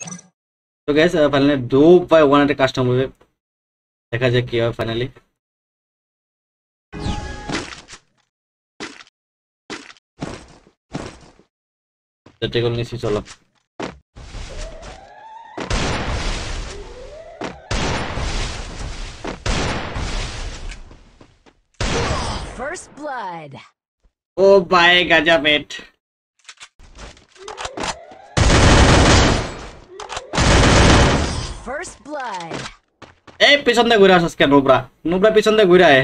तो gas finally दो by one hundred cost हुए देखा जाए क्या है फाइनली टेकल नहीं चलो First blood. Oh, bye, Gajavet. এই পিছন দিয়ে ঘুরে আসস কেন নোবরা নোবরা পিছন দিয়ে ঘুরে আয়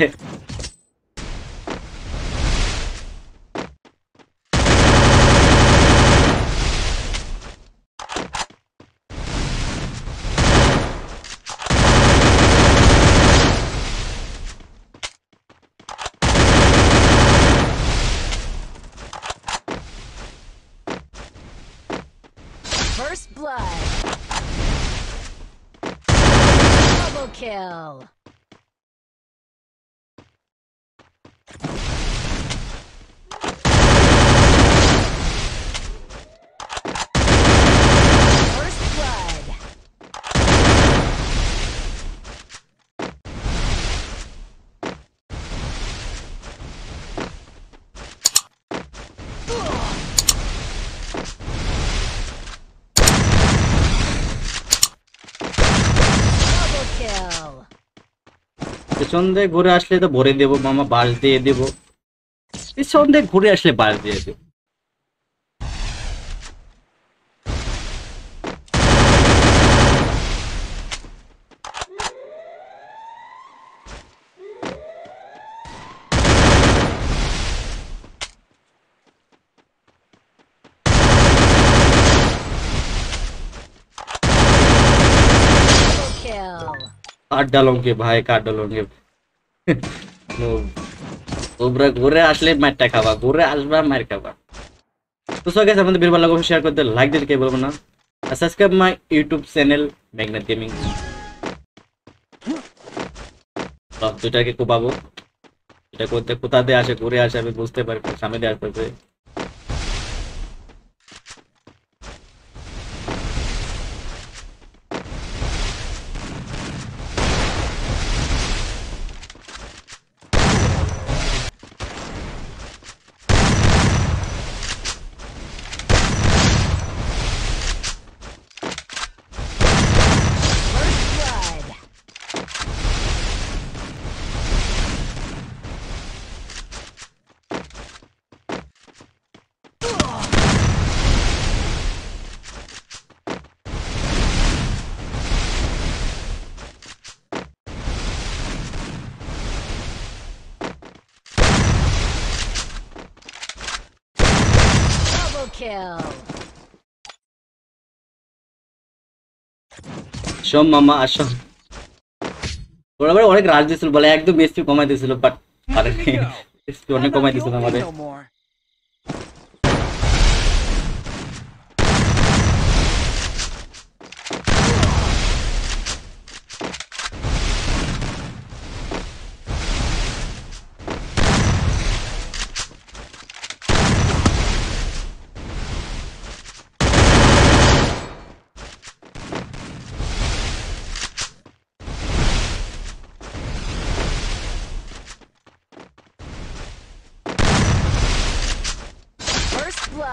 পিছন দিয়ে ঘুরে আসলে তো ভরে দেবো, মামা বাস দিয়ে দেবো। পিছন দিয়ে ঘুরে আসলে বাস দিয়ে দেবো। काट डालोगे भाई काट डालोगे गोब्रा गोरे आसले मार टाका गोरे आसबा मार खाबा तो सो गैस अपने बीरबल लोगों को शेयर करते लाइक दिल के बोलो ना। Subscribe my YouTube channel magnet gaming দুটাকে কোপাবো এটা করতে কোথা দিয়ে আসে ঘুরে আসে আমি বুঝতে পারবো সামনে দিয়ে আসতে সোম মামা আসো ওরা আবার অনেক রাজ দিয়েছিল, বলে একদম বেশি কমাই দিয়েছিল বাট অনেক কমাই দিয়েছিল আমাদের।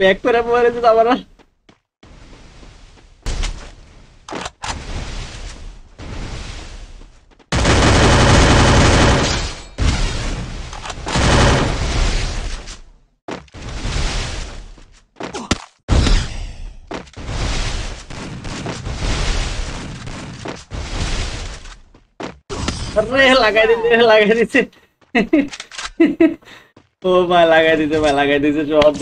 पैक पर हमारे से तो हमारा। अरे लगाई दीजिए लगाई दीजिए ओ, मैं लगाई दीजिए मैं लगाई दीजिए जॉब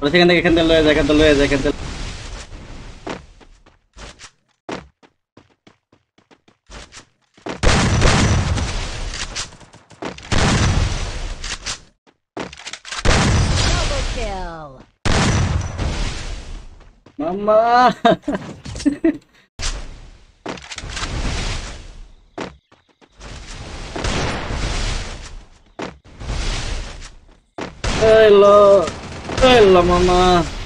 ওরা সেখান থেকে এখান থেকে লয়ে যায় এখান থেকে লয়ে যায় এখান থেকে Double kill. 对了妈妈。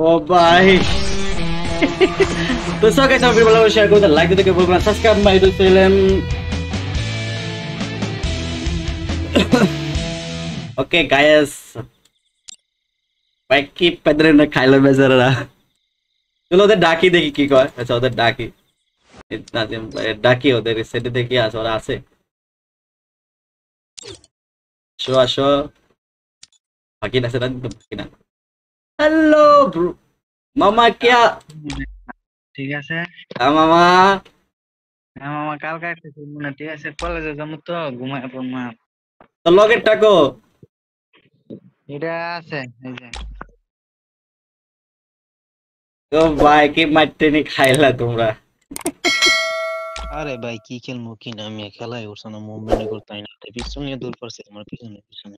ओ भाई तो सो कैसे फिर मतलब शेयर करो लाइक देते बोलना subscribe my YouTube channel okay guys भाई की पदरे ने खाइल में जरा चलो उधर डाकी देखी की कॉल अच्छा उधर डाकी इतना दिन डाकी उधर इससे देखी आ सोरा आसे शो शो बाकी ना से ना बाकी ना. হ্যালো মামা क्या ঠিক আছে। হ্যাঁ মামা। হ্যাঁ মামা কালকে একটা করব না ঠিক আছে কলেজে যাব তো ঘুমায় পড়মা তো লগের টাকো এটা আছে এই যে। ও ভাই কি মারতে নি খাইলা তোমরা? আরে ভাই কি খেলব কি না? আমি খেলাই উঠছে না মুভমেন্ট করতে না। পিছন নিয়ে দূর করছে তোমার পিছনে পিছনে।